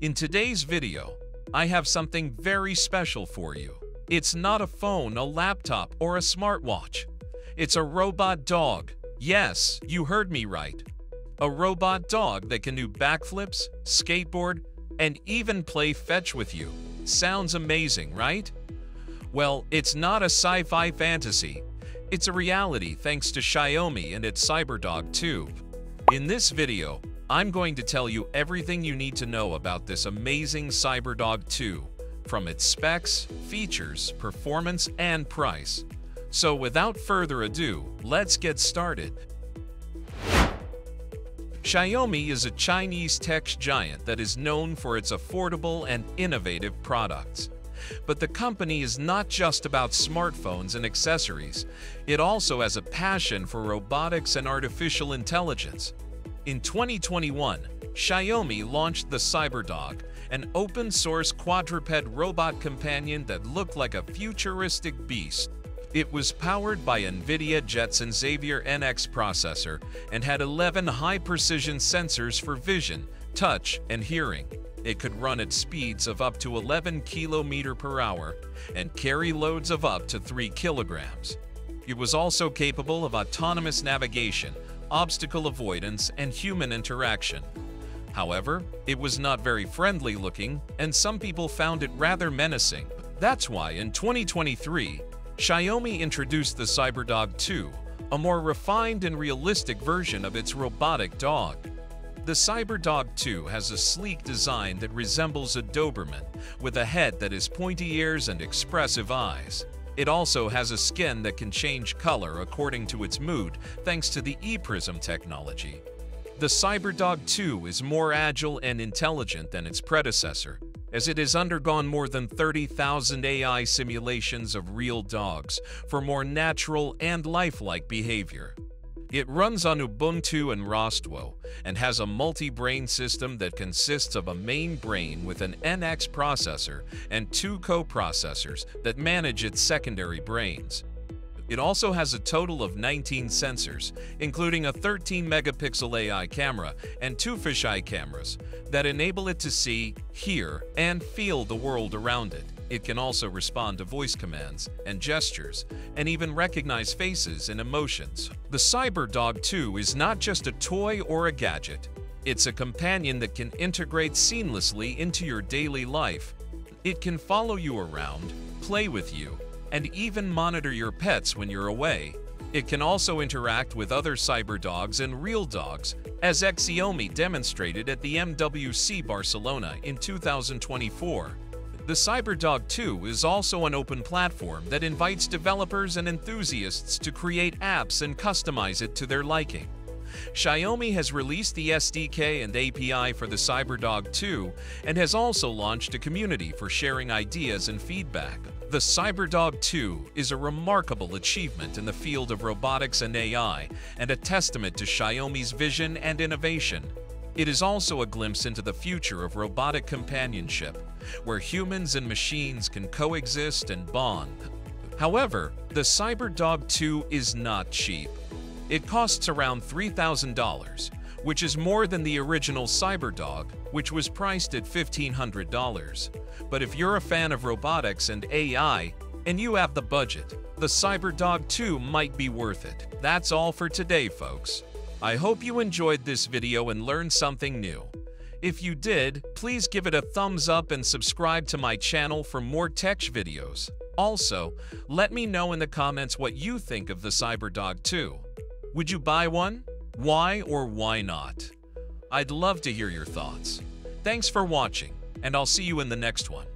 In today's video, I have something very special for you. It's not a phone, a laptop, or a smartwatch. It's a robot dog. Yes, you heard me right. A robot dog that can do backflips, skateboard, and even play fetch with you. Sounds amazing, right? Well, it's not a sci-fi fantasy. It's a reality thanks to Xiaomi and its CyberDog 2. In this video, I'm going to tell you everything you need to know about this amazing CyberDog 2, from its specs, features, performance, and price. So without further ado, let's get started. Xiaomi is a Chinese tech giant that is known for its affordable and innovative products. But the company is not just about smartphones and accessories. It also has a passion for robotics and artificial intelligence. In 2021, Xiaomi launched the CyberDog, an open-source quadruped robot companion that looked like a futuristic beast. It was powered by NVIDIA Jetson Xavier NX processor and had 11 high-precision sensors for vision, touch, and hearing. It could run at speeds of up to 11 km per hour and carry loads of up to 3 kilograms. It was also capable of autonomous navigation, obstacle avoidance, and human interaction. However, it was not very friendly looking, and some people found it rather menacing. That's why in 2023, Xiaomi introduced the CyberDog 2, a more refined and realistic version of its robotic dog. The CyberDog 2 has a sleek design that resembles a Doberman, with a head that has pointy ears and expressive eyes. It also has a skin that can change color according to its mood thanks to the ePrism technology. The CyberDog 2 is more agile and intelligent than its predecessor, as it has undergone more than 30,000 AI simulations of real dogs for more natural and lifelike behavior. It runs on Ubuntu and ROS 2 and has a multi-brain system that consists of a main brain with an NX processor and two co-processors that manage its secondary brains. It also has a total of 19 sensors, including a 13-megapixel AI camera and two fisheye cameras that enable it to see, hear, and feel the world around it. It can also respond to voice commands and gestures, and even recognize faces and emotions. The CyberDog 2 is not just a toy or a gadget. It's a companion that can integrate seamlessly into your daily life. It can follow you around, play with you, and even monitor your pets when you're away. It can also interact with other cyber dogs and real dogs, as Xiaomi demonstrated at the MWC Barcelona in 2024. The CyberDog 2 is also an open platform that invites developers and enthusiasts to create apps and customize it to their liking. Xiaomi has released the SDK and API for the CyberDog 2 and has also launched a community for sharing ideas and feedback. The CyberDog 2 is a remarkable achievement in the field of robotics and AI and a testament to Xiaomi's vision and innovation. It is also a glimpse into the future of robotic companionship, where humans and machines can coexist and bond. However, the CyberDog 2 is not cheap. It costs around $3,000, which is more than the original CyberDog, which was priced at $1,500. But if you're a fan of robotics and AI, and you have the budget, the CyberDog 2 might be worth it. That's all for today, folks. I hope you enjoyed this video and learned something new. If you did, please give it a thumbs up and subscribe to my channel for more tech videos. Also, let me know in the comments what you think of the CyberDog 2. Would you buy one? Why or why not? I'd love to hear your thoughts. Thanks for watching, and I'll see you in the next one.